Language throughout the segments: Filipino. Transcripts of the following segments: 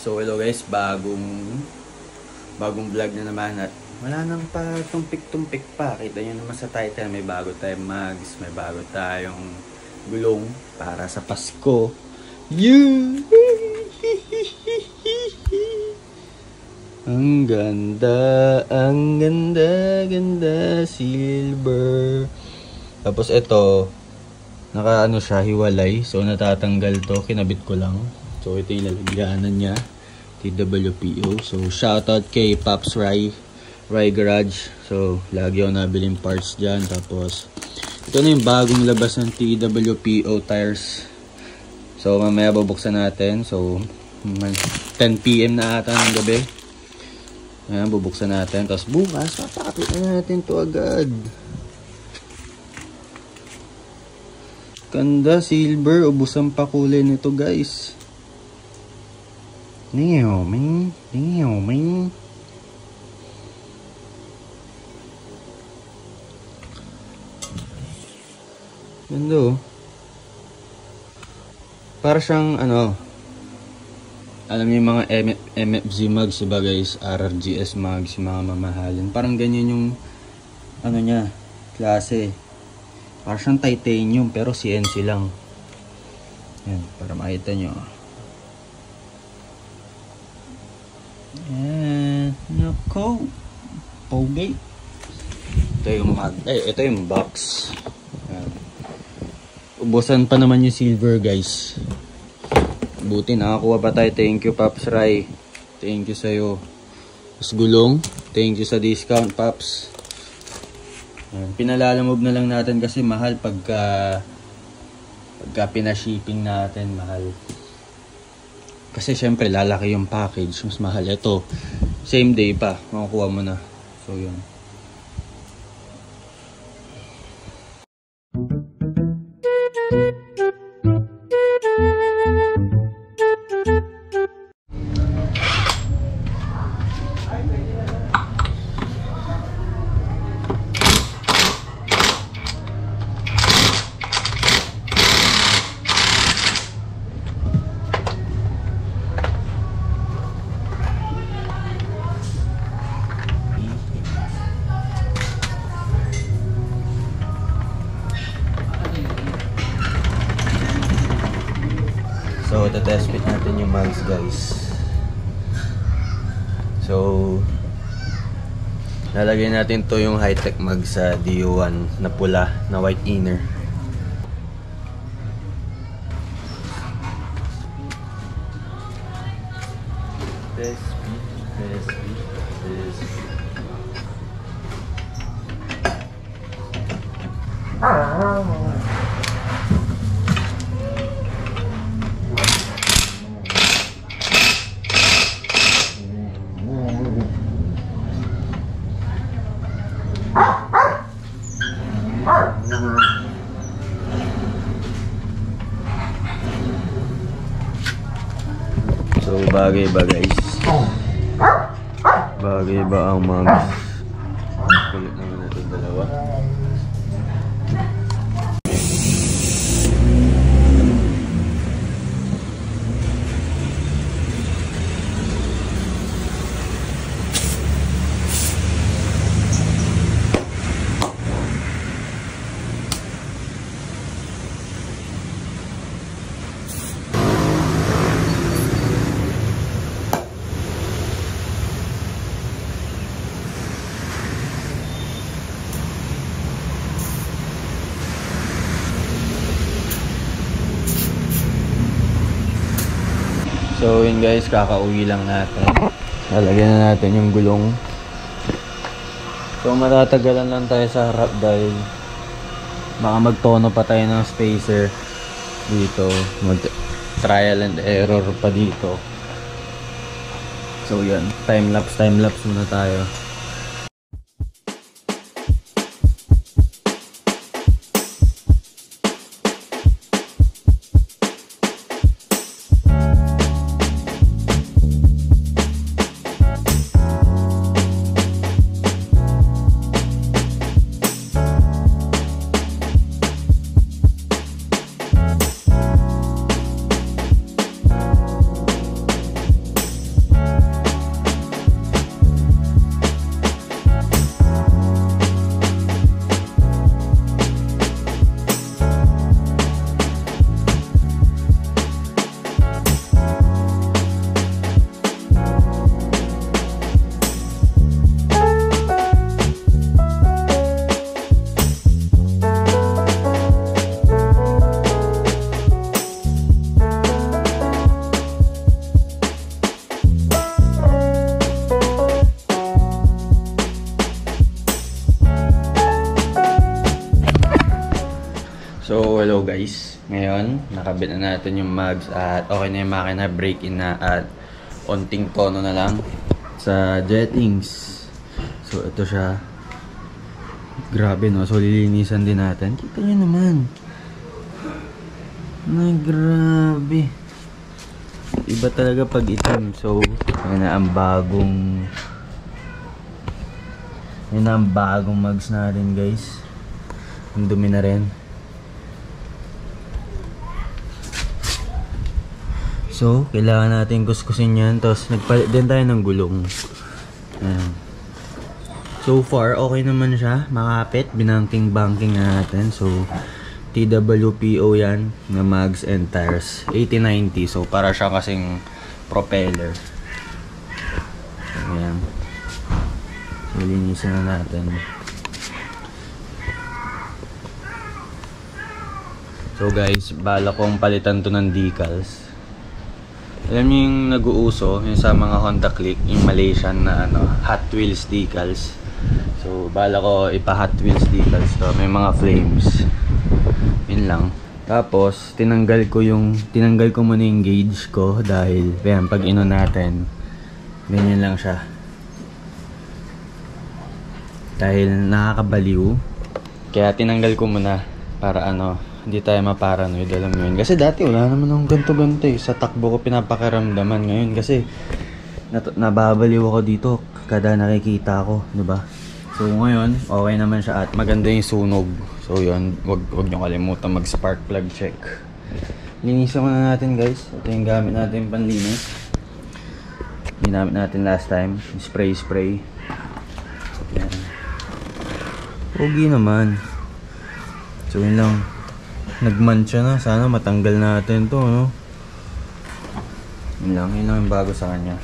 So hello guys, bagong bagong vlog na naman at wala nang pa tumpik-tumpik pa. Kita nyo naman sa title, may bago tayong mugs, may bago tayong gulong para sa Pasko. You! ang ganda, ang ganda, ganda, silver. Tapos ito, naka ano siya, hiwalay. So natatanggal to, kinabit ko lang. So ito yung lalagyanan niya. TWPO. So shoutout kay Pops Rai. Rai Garage. So lagi ako nabiling parts dyan. Tapos ito na yung bagong labas ng TWPO tires. So mamaya bubuksan natin. So 10pm na ata ng gabi. Ayan, bubuksan natin. Tapos bukas, papakapit na natin to agad. Ganda, silver. Ubusan pa kulay nito guys. Damn, man. Damn, man. Ganda oh. Para siyang ano, alam niyo yung mga MF, MFG mugs, diba guys? RRGS mugs, yung mga mamahalin. Parang ganyan yung, ano niya, klase. Parang siyang titanium, pero CNC lang. Yan, para makita nyo. Yan, nako. Pogi. Ito yung eh, ito yung box. Yan. Ubusan pa naman yung silver guys. Buti nakakuha pa tayo. Thank you Paps Rai. Thank you sa'yo. Tapos gulong. Thank you sa discount Paps. Yan. Pinalalamove na lang natin kasi mahal pagka pagka pinashipping natin mahal. Kasi syempre lalaki yung package. Mas mahal. Ito, same day pa. Makukuha mo na. So yun. Natin to yung high-tech mug sa DO1 na pula, na white inner. Test So, bagay ba guys? Bagay ba ang mugs? Kulit naman natin dalawa. So guys, kakauwi lang natin. Lalagyan na natin yung gulong. So matatagalan lang tayo sa harap dahil baka magtono pa tayo ng spacer dito. Mag trial and error pa dito. So yan, time lapse, time lapse muna tayo. Nakabit na natin yung mags at okay na yung makina, break in na at onting tono na lang sa jettings. So, ito siya. Grabe no, so lilinisan din natin. Kita nyo naman. Ay, grabe. Iba talaga pag itim. So, yan na ang bagong yan na ang bagong mags natin guys. Ang dumi na rin. So, kailangan natin kuskusin yan. Tapos, nagpalit din tayo ng gulong. Ayan. So far, okay naman siya. Makapit. Binanking-banking na natin. So, TWPO yan na mags and tires. 8090. So, para siya kasing propeller. Ayan. So, linisan na natin. So guys, bala kong palitan to ng decals. Alam niyo yung nag-uuso, yung sa mga Honda Click, yung Malaysian na ano, Hot Wheels decals. So, bala ko ipa Hot Wheels decals to. May mga flames. Yun lang. Tapos, tinanggal ko yung, tinanggal ko muna yung gauge ko dahil, yan, pag ino natin, ganyan lang siya. Dahil nakakabaliw. Kaya tinanggal ko muna para ano, hindi tayo maparanoid, alam mo yun. Kasi dati wala naman akong ganto-ganto eh. Sa takbo ko pinapakiramdaman ngayon kasi nat- nababaliw ako dito kada nakikita ko, di ba? So ngayon, okay naman siya at maganda yung sunog. So yun, wag, wag nyo kalimutan mag spark plug check. Linisan muna natin guys. Ito yung gamit natin panlinis. Ginamit natin last time. Spray spray. Yan. Pogi naman. So yun lang. Nagmancha na. Sana matanggal natin to, no? Yun lang. Yun lang yung bago sa kanya.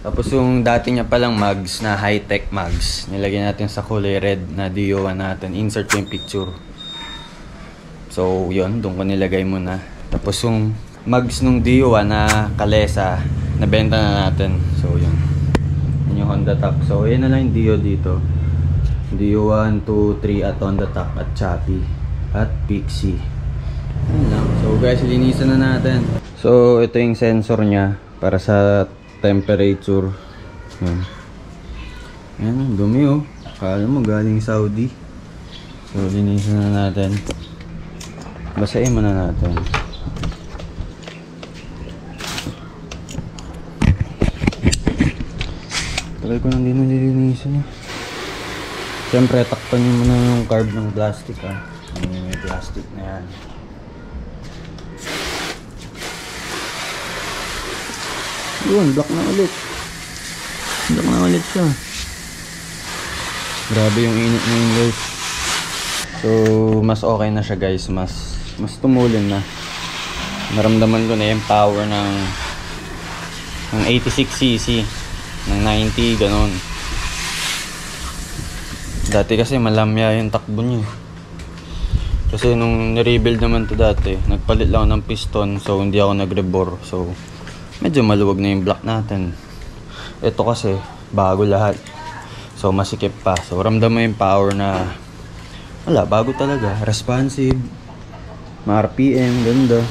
Tapos yung dati niya palang mags na high-tech mags, nilagyan natin sa kulay red na DO1 natin. Insert ko yung picture. So, yun. Doon ko nilagay muna. Tapos yung mags nung DO1 na kalesa, nabenta na natin. So, yun. Yun yung Honda Tap. So, yun na lang yung DO dito. DO1, 2, 3 at Honda Tap at Chappy at Pixie. So, guys, linisan na natin. So, ito yung sensor niya para sa temperature. Yan. Yan, dumi oh. Kala mo galing Saudi. So, linisan na natin. Basahin muna natin. Tagal ko nang di nalilinisan eh. Siyempre, takpan nyo muna yung carb ng plastic ah. Yung plastic na yan. Yun, block na ulit. Block na ulit siya. Grabe yung init ngayon guys. So, mas okay na siya guys. Mas, mas tumulin na. Naramdaman ko na yung power ng ng 86cc ng 90, ganon. Dati kasi malamya yung takbo niya. Kasi nung nirebuild naman to dati, nagpalit lang ng piston so hindi ako nagrebore. So, medyo maluwag na yung block natin. Ito kasi, bago lahat. So, masikip pa. So, ramdam mo yung power na wala, bago talaga. Responsive. Ma-RPM, ganda.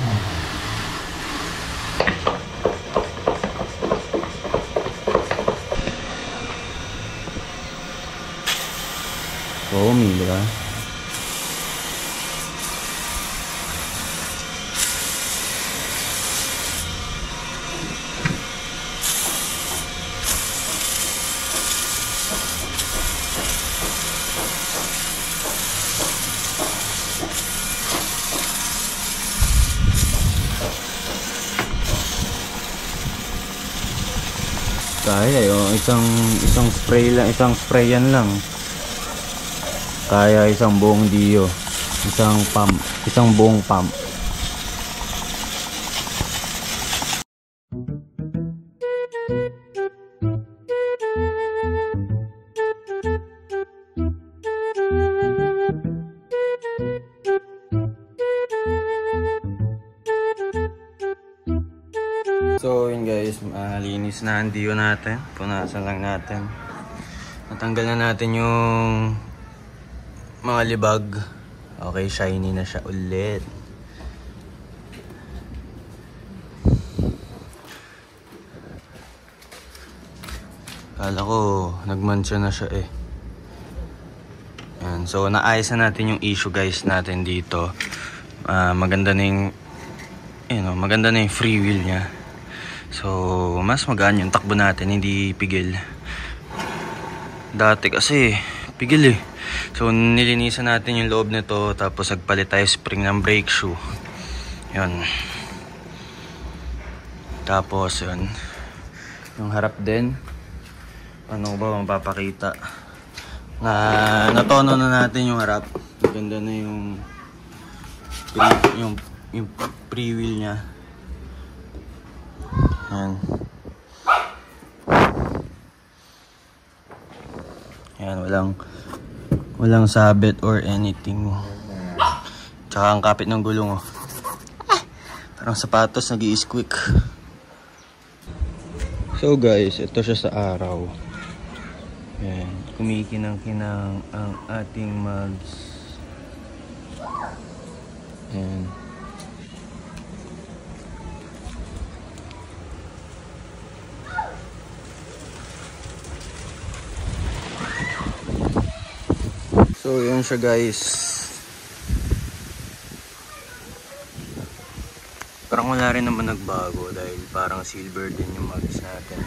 May, di ba? Kaya yun, isang isang spray lang, isang sprayan lang. Kaya isang buong dio, isang pump, isang buong pump. So yun guys, malinis na ang dio natin. Punasan lang natin. Natanggal na natin yung mga libag. Okay, shiny na siya ulit. Kala ko, nagmansya na siya eh. Yan. So, naayos na natin yung issue guys natin dito. Ah, maganda na yung, you know, maganda na yung free wheel niya. So, mas magaan yung takbo natin, hindi pigil. Dati kasi, pigil eh. So, nilinisan natin yung loob nito, tapos nagpalit tayo spring ng brake shoe. Yun. Tapos, yun. Yung harap din. Ano ba mapapakita? Na natono na natin yung harap. Ganda na yung yung yung pre wheel niya. Yan. Yan, walang walang sabit or anything. Tsaka ang kapit ng gulong oh. Parang sapatos nag squeak So guys, ito siya sa araw. Yan, kumikinang-kinang ang ating mags. Yan. So, yan siya guys. Parang wala rin naman nagbago dahil parang silver din yung mags natin.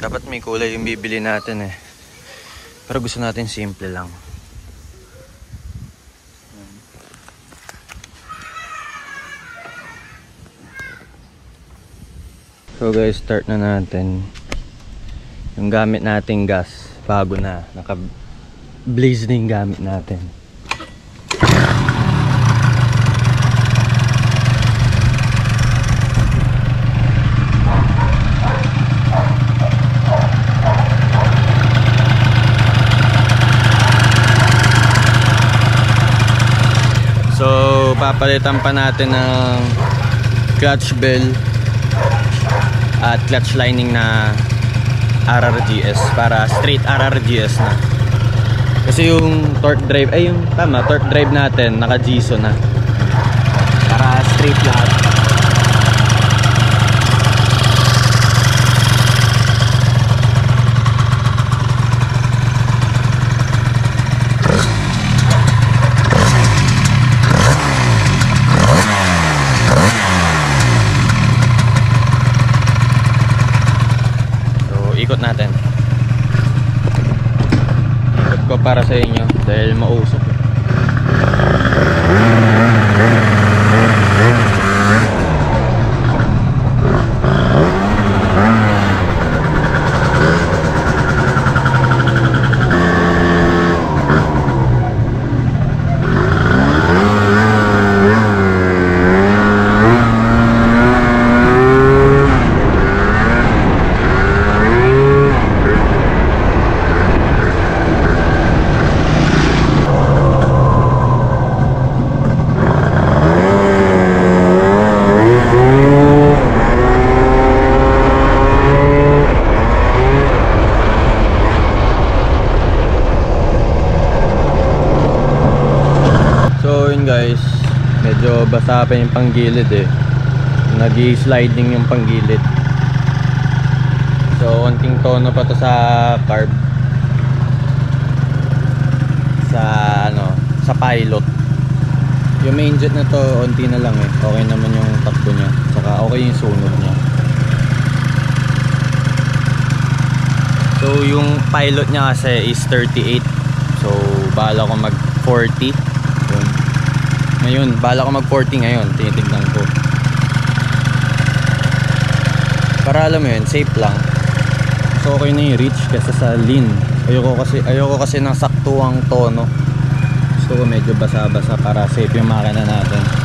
Dapat may kulay yung bibili natin eh. Pero gusto natin simple lang. So guys, start na natin. Yung gamit nating gas, bago na. Naka blaze na yung gamit natin. So, papalitan pa natin ng clutch bell at clutch lining na RRGS para straight RRGS na. Kasi yung torque drive, ay yung tama, torque drive natin naka GISO na. Para straight lahat. Para sa inyo dahil mausok. Pa yung panggilid eh. Nag-sliding yung panggilid. So konting tono pa to sa carb. Sa ano, sa pilot. Yung main jet na to, onti na lang eh. Okay naman yung takbo niya. Saka okay yung sunod niya. So yung pilot niya kasi is 38. So bala ko mag 40. Ngayon, bala ko mag 40 ngayon. Tinitignan ko. Para alam mo yun, safe lang. So okay na yung reach kasi sa lean. Ayoko kasi ayoko kasi ng saktuang tono. Gusto ko medyo basa-basa para safe yung makina natin.